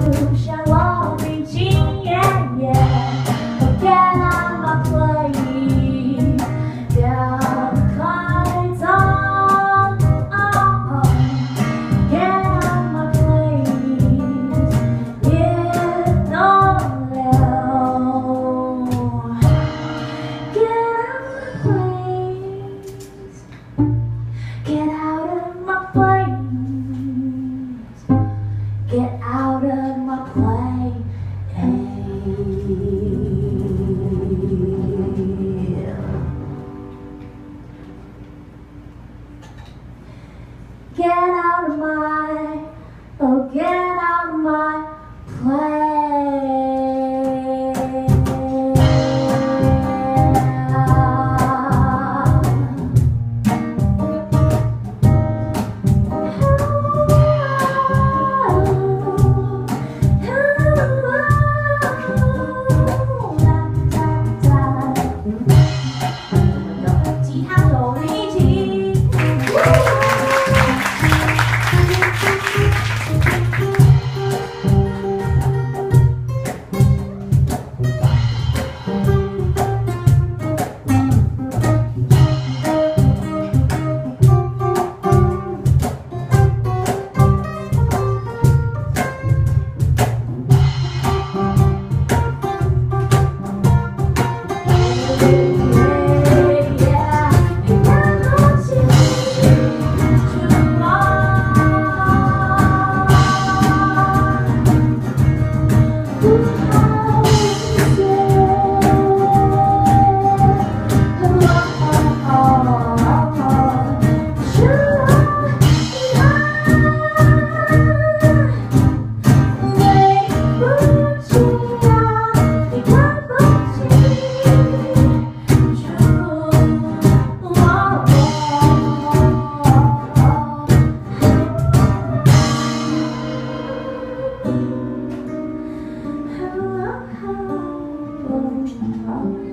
Who shall? my plane. Get out of my Amen.